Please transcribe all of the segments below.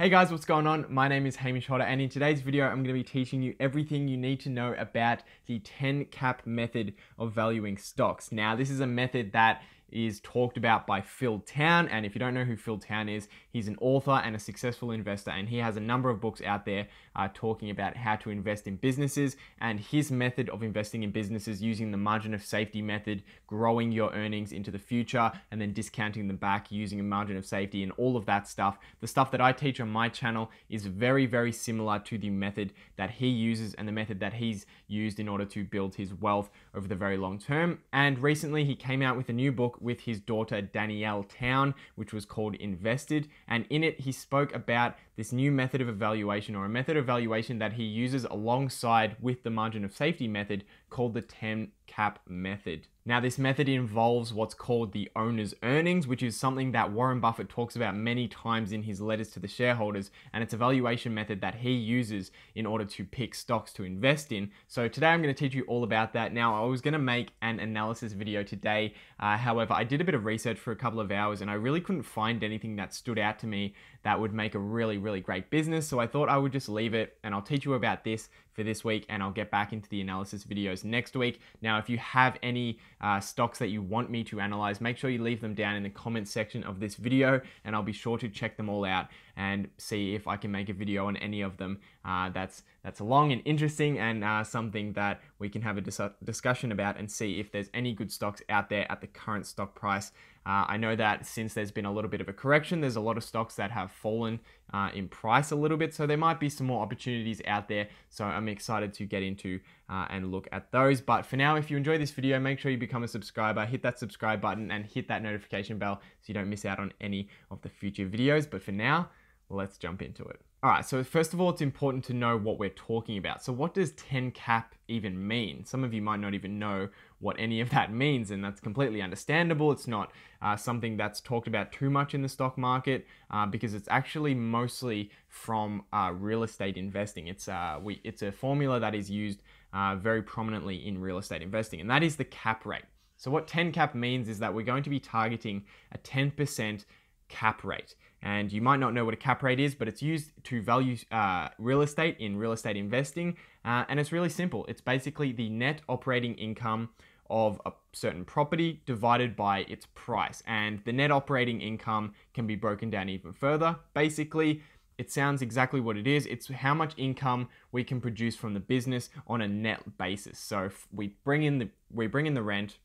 Hey guys, what's going on? My name is Hamish Hodder, and in today's video, I'm going to be teaching you everything you need to know about the 10 cap method of valuing stocks. Now, this is a method that is talked about by Phil Town. And if you don't know who Phil Town is, he's an author and a successful investor. And he has a number of books out there uh, talking about how to invest in businesses and his method of investing in businesses using the margin of safety method, growing your earnings into the future, and then discounting them back using a margin of safety and all of that stuff. The stuff that I teach on my channel is very, very similar to the method that he uses and the method that he's used in order to build his wealth over the very long term. And recently he came out with a new book with his daughter Danielle Town, which was called Invested. And in it, he spoke about this new method of evaluation or a method of evaluation that he uses alongside with the margin of safety method called the 10 cap method. Now, this method involves what's called the owner's earnings, which is something that Warren Buffett talks about many times in his letters to the shareholders. And it's a valuation method that he uses in order to pick stocks to invest in. So, today I'm going to teach you all about that. Now, I was going to make an analysis video today. Uh, however, I did a bit of research for a couple of hours and I really couldn't find anything that stood out to me that would make a really, really great business. So, I thought I would just leave it and I'll teach you about this for this week and I'll get back into the analysis videos next week. Now, if you have any uh, stocks that you want me to analyze, make sure you leave them down in the comments section of this video and I'll be sure to check them all out and see if I can make a video on any of them uh, that's that's long and interesting and uh, something that we can have a dis- discussion about and see if there's any good stocks out there at the current stock price. Uh, I know that since there's been a little bit of a correction, there's a lot of stocks that have fallen uh, in price a little bit, so there might be some more opportunities out there. So I'm excited to get into uh, and look at those. But for now, if you enjoy this video, make sure you become a subscriber, hit that subscribe button, and hit that notification bell so you don't miss out on any of the future videos. But for now, let's jump into it. All right, so first of all, it's important to know what we're talking about. So, what does 10 cap even mean? Some of you might not even know what any of that means, and that's completely understandable. It's not uh, something that's talked about too much in the stock market uh, because it's actually mostly from uh, real estate investing. It's, uh, we, it's a formula that is used uh, very prominently in real estate investing, and that is the cap rate. So, what 10 cap means is that we're going to be targeting a 10% cap rate. And you might not know what a cap rate is, but it's used to value uh, real estate in real estate investing. Uh, and it's really simple. It's basically the net operating income of a certain property divided by its price. And the net operating income can be broken down even further. Basically, it sounds exactly what it is. It's how much income we can produce from the business on a net basis. So we bring in the we bring in the rent,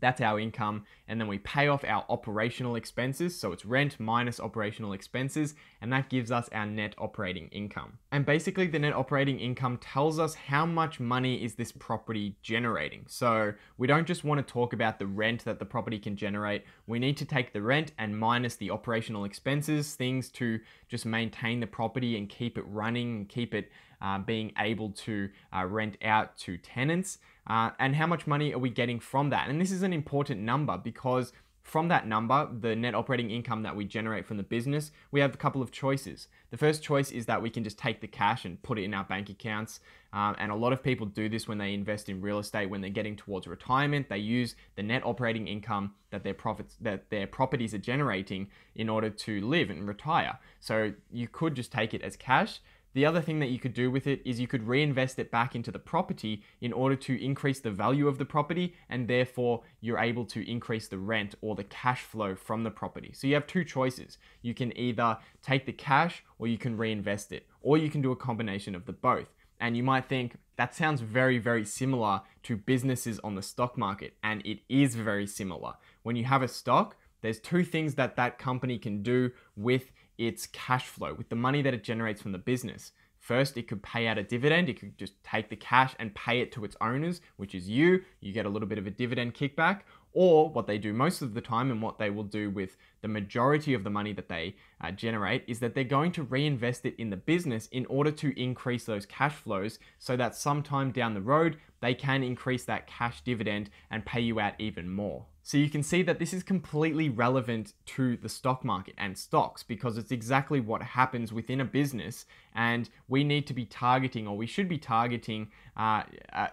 that's our income. And then we pay off our operational expenses. So it's rent minus operational expenses. And that gives us our net operating income. And basically, the net operating income tells us how much money is this property generating. So we don't just want to talk about the rent that the property can generate. We need to take the rent and minus the operational expenses, things to just maintain the property and keep it running and keep it uh, being able to uh, rent out to tenants. Uh, and how much money are we getting from that? And this is an important number because from that number, the net operating income that we generate from the business, we have a couple of choices. The first choice is that we can just take the cash and put it in our bank accounts. Um, and a lot of people do this when they invest in real estate when they're getting towards retirement. They use the net operating income that their profits that their properties are generating in order to live and retire. So you could just take it as cash. The other thing that you could do with it is you could reinvest it back into the property in order to increase the value of the property and therefore you're able to increase the rent or the cash flow from the property. So you have two choices. You can either take the cash or you can reinvest it or you can do a combination of the both. And you might think that sounds very, very similar to businesses on the stock market. And it is very similar. When you have a stock, there's two things that that company can do with its cash flow, with the money that it generates from the business. First, it could pay out a dividend. It could just take the cash and pay it to its owners, which is you. You get a little bit of a dividend kickback. Or what they do most of the time, and what they will do with the majority of the money that they uh, generate, is that they're going to reinvest it in the business in order to increase those cash flows so that sometime down the road, they can increase that cash dividend and pay you out even more. So you can see that this is completely relevant to the stock market and stocks because it's exactly what happens within a business. And we need to be targeting, or we should be targeting, uh,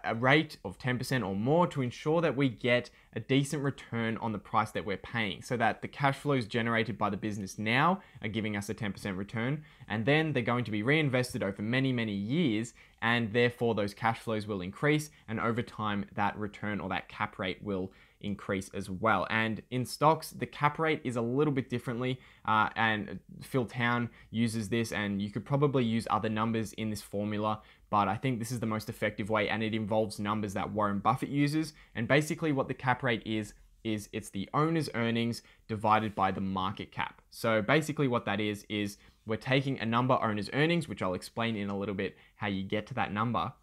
a rate of 10% or more to ensure that we get a decent return on the price that we're paying so that the cash flows generated by the business now are giving us a 10% return. And then they're going to be reinvested over many, many years. And therefore, those cash flows will increase. And over time, that return or that cap rate will increase as well. And in stocks, the cap rate is a little bit differently. Uh, and Phil Town uses this, and you could probably use other numbers in this formula. But I think this is the most effective way, and it involves numbers that Warren Buffett uses. And basically, what the cap rate is, is it's the owner's earnings divided by the market cap. So basically, what that is, is we're taking a number owner's earnings, which I'll explain in a little bit how you get to that number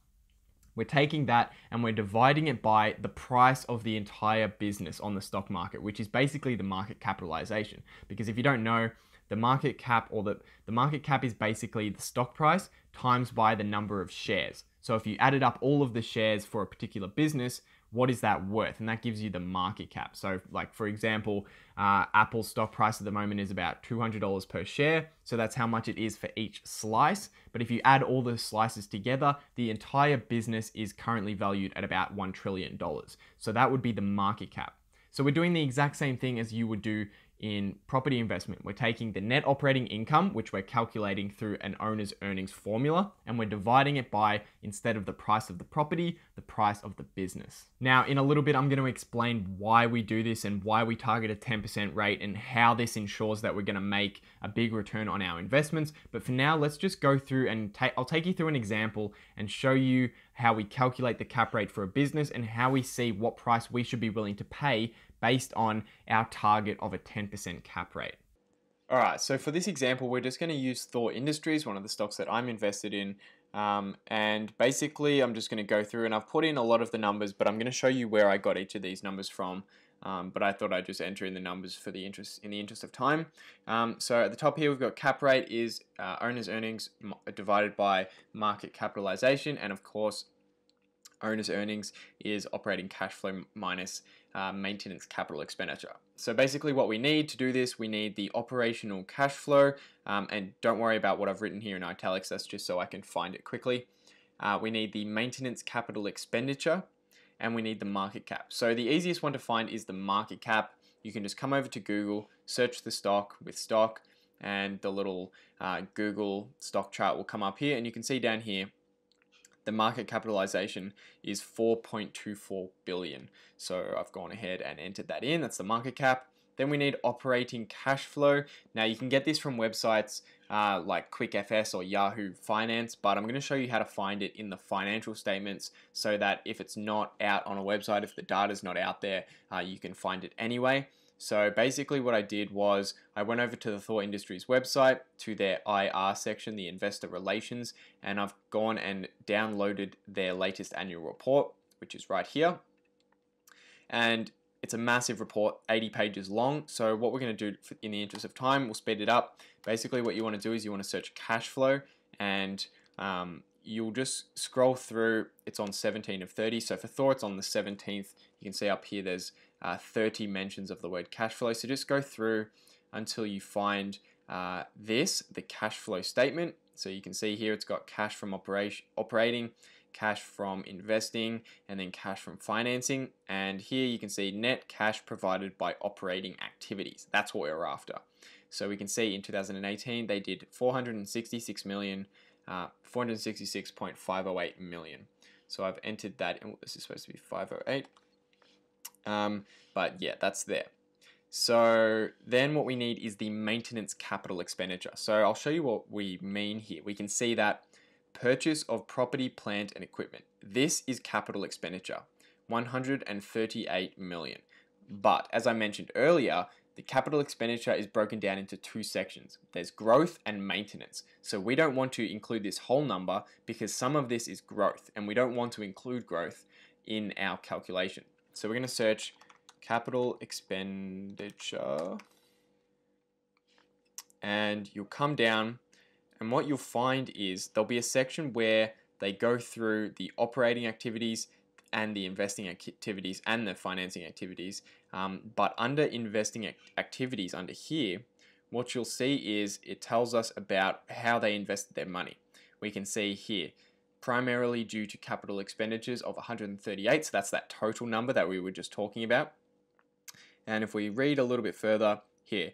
we're taking that and we're dividing it by the price of the entire business on the stock market, which is basically the market capitalization. Because if you don't know, the market cap or the, the market cap is basically the stock price times by the number of shares. So if you added up all of the shares for a particular business, what is that worth? And that gives you the market cap. So, like for example, uh, Apple's stock price at the moment is about $200 per share. So that's how much it is for each slice. But if you add all the slices together, the entire business is currently valued at about $1 trillion. So that would be the market cap. So we're doing the exact same thing as you would do in property investment. We're taking the net operating income, which we're calculating through an owner's earnings formula, and we're dividing it by, instead of the price of the property, the price of the business. Now, in a little bit, I'm going to explain why we do this and why we target a 10% rate and how this ensures that we're going to make a big return on our investments. But for now, let's just go through and take, I'll take you through an example and show you how we calculate the cap rate for a business and how we see what price we should be willing to pay based on our target of a 10% cap rate. All right, so for this example, we're just going to use Thor Industries, one of the stocks that I'm invested in. Um, and basically, I'm just going to go through and I've put in a lot of the numbers, but I'm going to show you where I got each of these numbers from. Um, but I thought I'd just enter in the numbers for the interest in the interest of time. Um, so at the top here, we've got cap rate is uh, owner's earnings divided by market capitalization, and of course, owner's earnings is operating cash flow minus uh, maintenance capital expenditure. So basically what we need to do this, we need the operational cash flow, um, and don't worry about what I've written here in italics, that's just so I can find it quickly. Uh, we need the maintenance capital expenditure, and we need the market cap. So the easiest one to find is the market cap. You can just come over to Google, search the stock with stock, and the little uh, Google stock chart will come up here, and you can see down here the market capitalization is 4.24 billion. So I've gone ahead and entered that in. That's the market cap. Then we need operating cash flow. Now you can get this from websites uh, like QuickFS or Yahoo Finance, but I'm going to show you how to find it in the financial statements so that if it's not out on a website, if the data is not out there, uh, you can find it anyway. So basically what I did was I went over to the Thor Industries website to their IR section, the investor relations, and I've gone and downloaded their latest annual report, which is right here. And it's a massive report, 80 pages long. So what we're going to do in the interest of time, we'll speed it up. Basically what you want to do is you want to search cash flow and um, you'll just scroll through. It's on 17 of 30. So for Thor, it's on the 17th. You can see up here there's uh, 30 mentions of the word cash flow. So just go through until you find uh, this, the cash flow statement. So you can see here it's got cash from operation, operating, cash from investing, and then cash from financing. And here you can see net cash provided by operating activities. That's what we're after. So we can see in 2018 they did 466 million, uh, 466.508 million. So I've entered that, and this is supposed to be 508. Um, but yeah, that's there. So then what we need is the maintenance capital expenditure. So I'll show you what we mean here. We can see that purchase of property, plant, and equipment. This is capital expenditure, 138 million. But as I mentioned earlier, the capital expenditure is broken down into two sections. There's growth and maintenance. So we don't want to include this whole number because some of this is growth and we don't want to include growth in our calculation. So we're going to search capital expenditure and you'll come down and what you'll find is there'll be a section where they go through the operating activities and the investing activities and the financing activities. Um, but under investing activities under here, what you'll see is it tells us about how they invested their money. We can see here, primarily due to capital expenditures of 138, so that's that total number that we were just talking about. And if we read a little bit further here,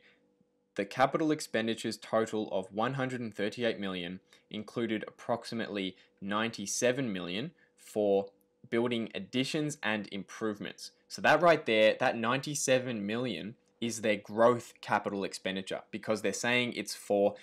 the capital expenditures total of 138 million included approximately 97 million for building additions and improvements. So that right there, that 97 million is their growth capital expenditure because they're saying it's for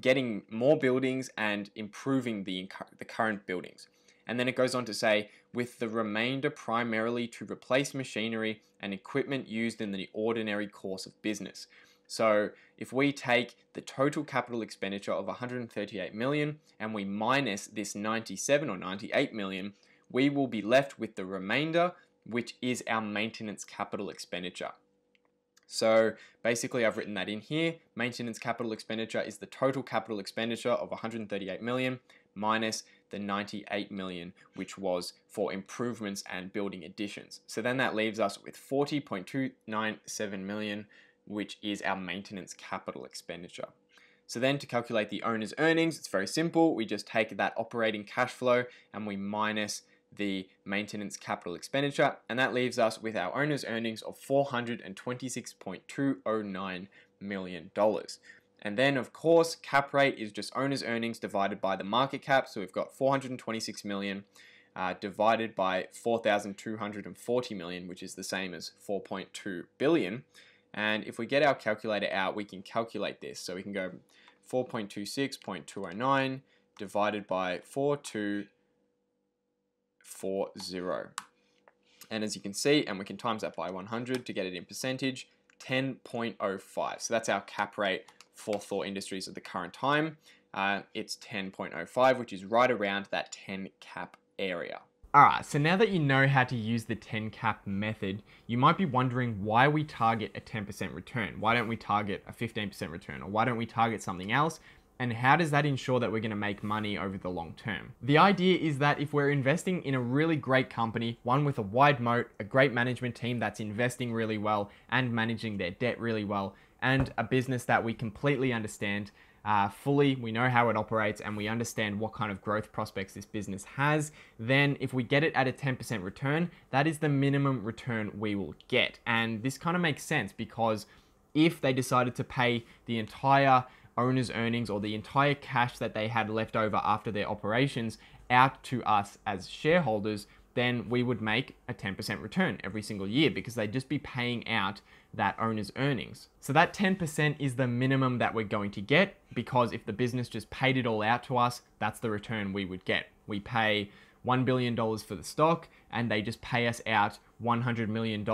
getting more buildings and improving the, the current buildings. And then it goes on to say, with the remainder primarily to replace machinery and equipment used in the ordinary course of business. So if we take the total capital expenditure of 138 million and we minus this 97 or 98 million, we will be left with the remainder, which is our maintenance capital expenditure. So basically I've written that in here. Maintenance capital expenditure is the total capital expenditure of 138 million minus the 98 million, which was for improvements and building additions. So then that leaves us with 40.297 million, which is our maintenance capital expenditure. So then to calculate the owner's earnings, it's very simple. We just take that operating cash flow and we minus the maintenance capital expenditure, and that leaves us with our owner's earnings of $426.209 million. And then, of course, cap rate is just owner's earnings divided by the market cap. So we've got 426 million uh, divided by 4,240 million, which is the same as 4.2 billion. And if we get our calculator out, we can calculate this. So we can go 4.26.209 divided by 42 40. And as you can see, and we can times that by 100 to get it in percentage, 10.05. So that's our cap rate for Thor Industries at the current time. Uh, it's 10.05, which is right around that 10 cap area. Alright, so now that you know how to use the 10 cap method, you might be wondering why we target a 10% return. Why don't we target a 15% return? Or why don't we target something else and how does that ensure that we're going to make money over the long term? The idea is that if we're investing in a really great company, one with a wide moat, a great management team that's investing really well and managing their debt really well, and a business that we completely understand uh, fully, we know how it operates, and we understand what kind of growth prospects this business has, then if we get it at a 10% return, that is the minimum return we will get. And this kind of makes sense because if they decided to pay the entire owner's earnings or the entire cash that they had left over after their operations out to us as shareholders, then we would make a 10% return every single year because they'd just be paying out that owner's earnings. So that 10% is the minimum that we're going to get because if the business just paid it all out to us, that's the return we would get. We pay $1 billion for the stock and they just pay us out $100 million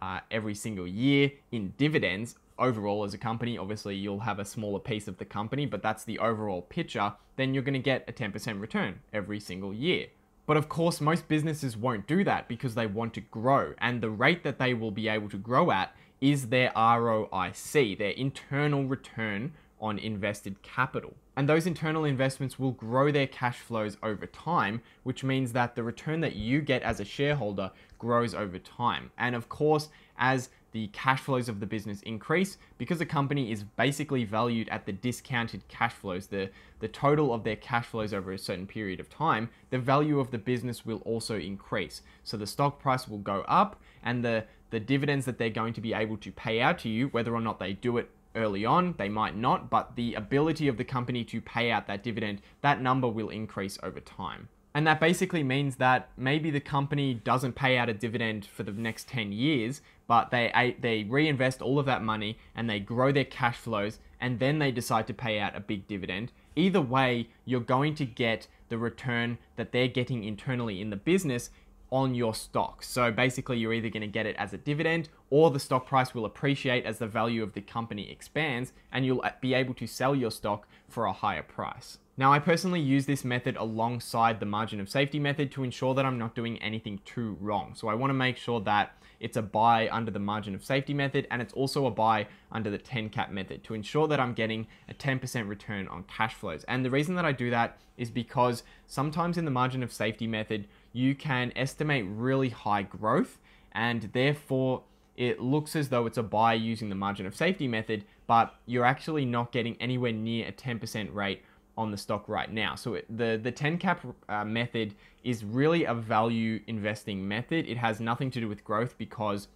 uh, every single year in dividends overall as a company, obviously you'll have a smaller piece of the company, but that's the overall picture, then you're going to get a 10% return every single year. But of course, most businesses won't do that because they want to grow, and the rate that they will be able to grow at is their ROIC, their internal return on invested capital. And those internal investments will grow their cash flows over time, which means that the return that you get as a shareholder grows over time. And of course, as the cash flows of the business increase because the company is basically valued at the discounted cash flows, the, the total of their cash flows over a certain period of time, the value of the business will also increase. So the stock price will go up and the, the dividends that they're going to be able to pay out to you, whether or not they do it early on, they might not, but the ability of the company to pay out that dividend, that number will increase over time. And that basically means that maybe the company doesn't pay out a dividend for the next 10 years, but they, they reinvest all of that money and they grow their cash flows and then they decide to pay out a big dividend. Either way, you're going to get the return that they're getting internally in the business on your stock. So basically, you're either going to get it as a dividend or the stock price will appreciate as the value of the company expands and you'll uh, be able to sell your stock for a higher price. Now, I personally use this method alongside the margin of safety method to ensure that I'm not doing anything too wrong. So I want to make sure that it's a buy under the margin of safety method and it's also a buy under the 10 cap method to ensure that I'm getting a 10% return on cash flows. And the reason that I do that is because sometimes in the margin of safety method, you can estimate really high growth and therefore it looks as though it's a buy using the margin of safety method, but you're actually not getting anywhere near a 10% rate on the stock right now. So it, the the 10 cap uh, method is really a value investing method. It has nothing to do with growth because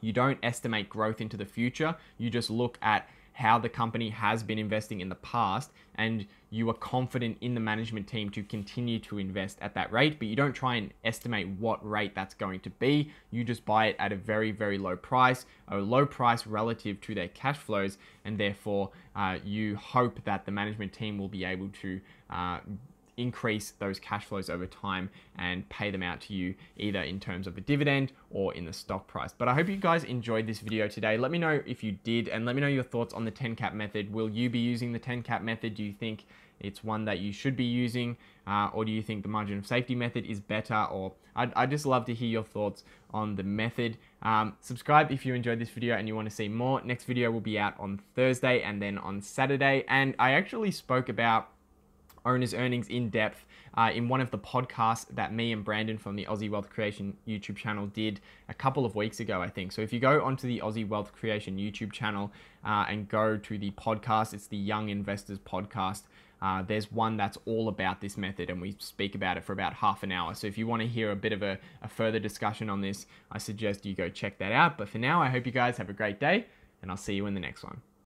you don't estimate growth into the future. You just look at how the company has been investing in the past and you are confident in the management team to continue to invest at that rate, but you don't try and estimate what rate that's going to be. You just buy it at a very, very low price, a low price relative to their cash flows, and therefore uh, you hope that the management team will be able to uh, increase those cash flows over time and pay them out to you either in terms of a dividend or in the stock price. But I hope you guys enjoyed this video today. Let me know if you did and let me know your thoughts on the 10 cap method. Will you be using the 10 cap method? Do you think it's one that you should be using uh, or do you think the margin of safety method is better or I'd, I'd just love to hear your thoughts on the method um, subscribe if you enjoyed this video and you want to see more next video will be out on thursday and then on saturday and i actually spoke about owner's earnings in depth uh, in one of the podcasts that me and Brandon from the Aussie Wealth Creation YouTube channel did a couple of weeks ago, I think. So if you go onto the Aussie Wealth Creation YouTube channel uh, and go to the podcast, it's the Young Investors podcast. Uh, there's one that's all about this method, and we speak about it for about half an hour. So, if you want to hear a bit of a, a further discussion on this, I suggest you go check that out. But for now, I hope you guys have a great day, and I'll see you in the next one.